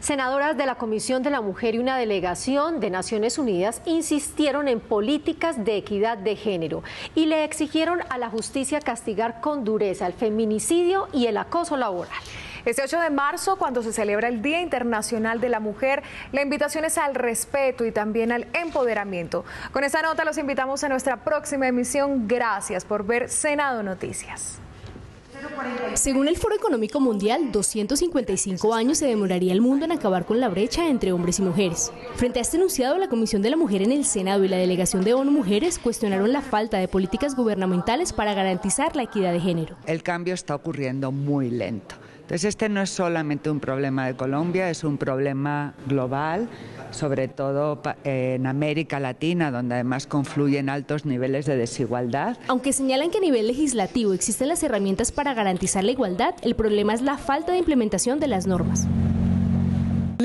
Senadoras de la Comisión de la Mujer y una delegación de Naciones Unidas insistieron en políticas de equidad de género y le exigieron a la justicia castigar con dureza el feminicidio y el acoso laboral. Este 8 de marzo, cuando se celebra el Día Internacional de la Mujer, la invitación es al respeto y también al empoderamiento. Con esta nota los invitamos a nuestra próxima emisión. Gracias por ver Senado Noticias. Según el Foro Económico Mundial, 255 años se demoraría el mundo en acabar con la brecha entre hombres y mujeres. Frente a este enunciado, la Comisión de la Mujer en el Senado y la Delegación de ONU Mujeres cuestionaron la falta de políticas gubernamentales para garantizar la equidad de género. El cambio está ocurriendo muy lento. Entonces, este no es solamente un problema de Colombia, es un problema global, sobre todo en América Latina, donde además confluyen altos niveles de desigualdad. Aunque señalan que a nivel legislativo existen las herramientas para garantizar la igualdad, el problema es la falta de implementación de las normas.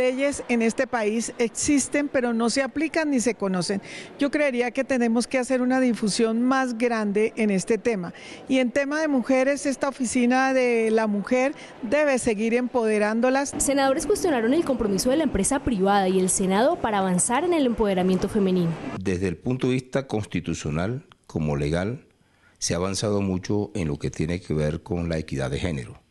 Leyes en este país existen, pero no se aplican ni se conocen. Yo creería que tenemos que hacer una difusión más grande en este tema. Y en tema de mujeres, esta oficina de la mujer debe seguir empoderándolas. Senadores cuestionaron el compromiso de la empresa privada y el Senado para avanzar en el empoderamiento femenino. Desde el punto de vista constitucional como legal, se ha avanzado mucho en lo que tiene que ver con la equidad de género.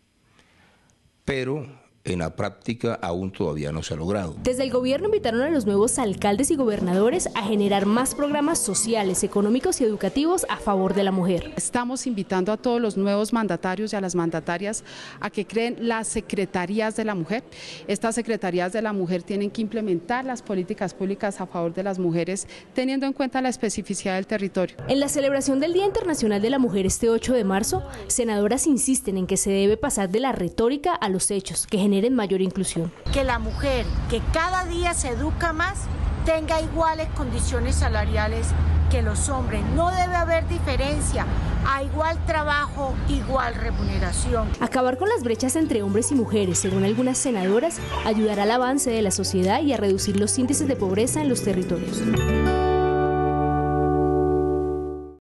Pero en la práctica aún todavía no se ha logrado. Desde el gobierno invitaron a los nuevos alcaldes y gobernadores a generar más programas sociales, económicos y educativos a favor de la mujer. Estamos invitando a todos los nuevos mandatarios y a las mandatarias a que creen las secretarías de la mujer. Estas secretarías de la mujer tienen que implementar las políticas públicas a favor de las mujeres, teniendo en cuenta la especificidad del territorio. En la celebración del Día Internacional de la Mujer este 8 de marzo, senadoras insisten en que se debe pasar de la retórica a los hechos, que generen mayor inclusión. Que la mujer, que cada día se educa más, tenga iguales condiciones salariales que los hombres. No debe haber diferencia. A igual trabajo, igual remuneración. Acabar con las brechas entre hombres y mujeres, según algunas senadoras, ayudará al avance de la sociedad y a reducir los índices de pobreza en los territorios.